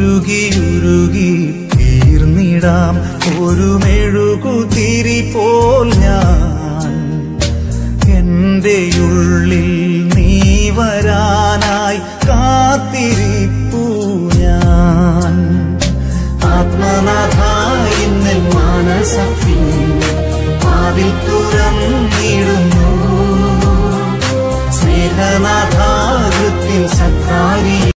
ഉരുകി ഉരുകി തീർന്നിടാം. ഒരു മെഴുകുതിരി പോൽ ഞാൻ. എന്റെ ഉള്ളിൽ നീ വരാനായി കാത്തിരിപ്പു ഞാൻ. ആത്മനാഥായി മനസഫി പാവിൽ തുറന്നിടുന്നു സ്നേഹനാഥ